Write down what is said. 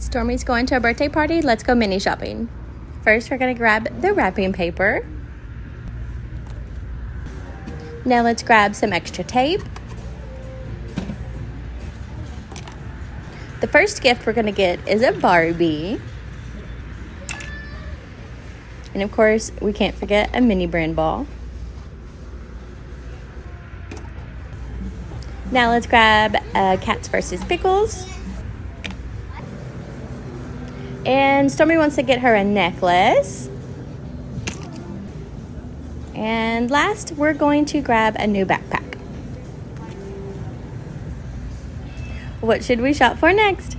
Stormy's going to a birthday party. Let's go mini shopping. First, we're going to grab the wrapping paper. Now, let's grab some extra tape. The first gift we're going to get is a Barbie. And of course, we can't forget a mini brand ball. Now let's grab uh, Cats versus Pickles. And Stormy wants to get her a necklace. And last, we're going to grab a new backpack. What should we shop for next?